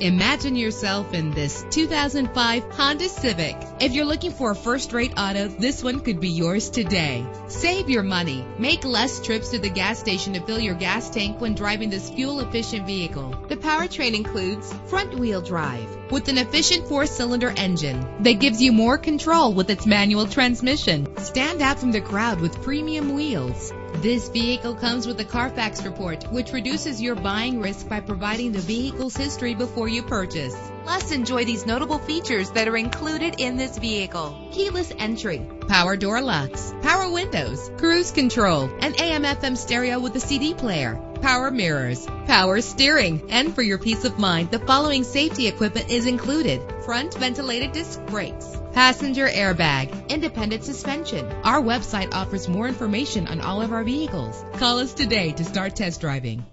Imagine yourself in this 2005 Honda Civic. If you're looking for a first-rate auto, this one could be yours today. Save your money. Make less trips to the gas station to fill your gas tank when driving this fuel-efficient vehicle. The powertrain includes front-wheel drive with an efficient four-cylinder engine that gives you more control with its manual transmission. Stand out from the crowd with premium wheels. This vehicle comes with a Carfax report, which reduces your buying risk by providing the vehicle's history before you purchase. Plus, enjoy these notable features that are included in this vehicle. Keyless entry, power door locks, power windows, cruise control, an AM FM stereo with a CD player, power mirrors, power steering. And for your peace of mind, the following safety equipment is included. Front ventilated disc brakes, passenger airbag, independent suspension. Our website offers more information on all of our vehicles. Call us today to start test driving.